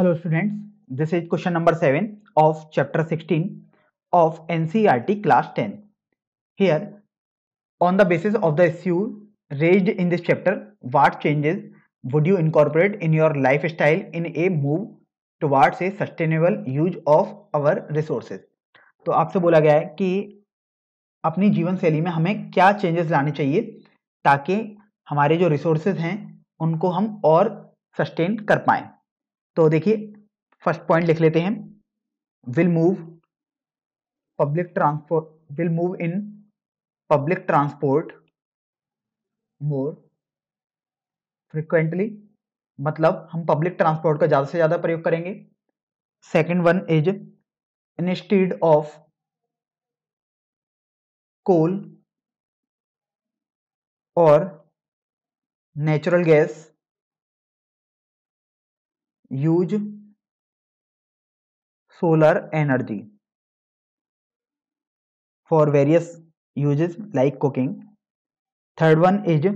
Hello students this is question number seven of chapter sixteen of N C R T class ten here on the basis of the issue raise in this chapter what changes would you incorporate in your life style in a move towards a sustainable use of our resources तो आपसे बोला गया है कि अपनी जीवन शैली में हमें क्या चेंजेस लाने चाहिए ताकि हमारे जो रिसोर्सेज हैं उनको हम और सस्टेन कर पाएँ तो देखिए फर्स्ट पॉइंट लिख लेते हैं will move public transport will move in public transport more frequently मतलब हम पब्लिक ट्रांसपोर्ट का ज़्यादा से ज़्यादा प्रयोग करेंगे second one is instead of coal और natural gas use solar energy for various uses like cooking. Third one is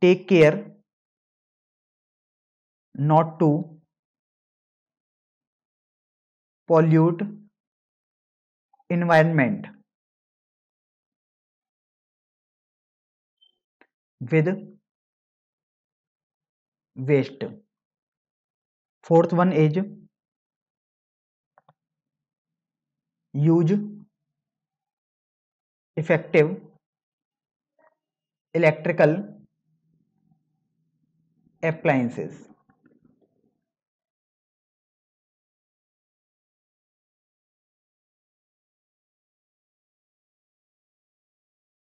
take care not to pollute environment with waste. Fourth one is use effective electrical appliances.